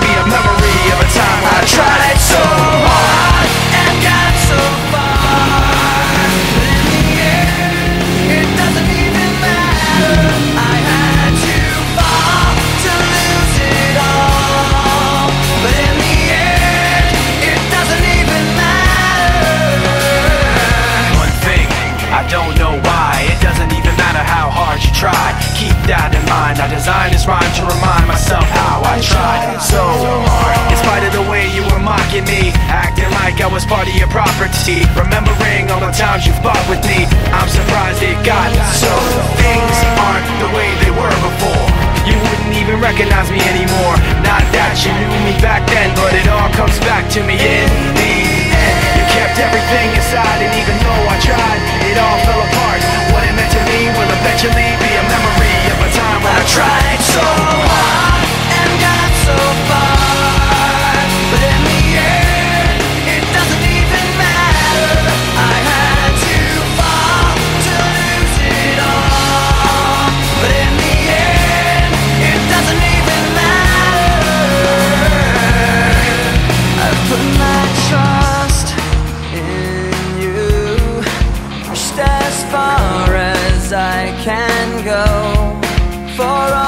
be a memory of a time I tried I designed this rhyme to remind myself how I tried so hard. In spite of the way you were mocking me, acting like I was part of your property. Remembering all the times you fought with me, I'm surprised it got so. Things aren't the way they were before. You wouldn't even recognize me anymore. Not that you knew me back then, but it all comes back to me in I can go. For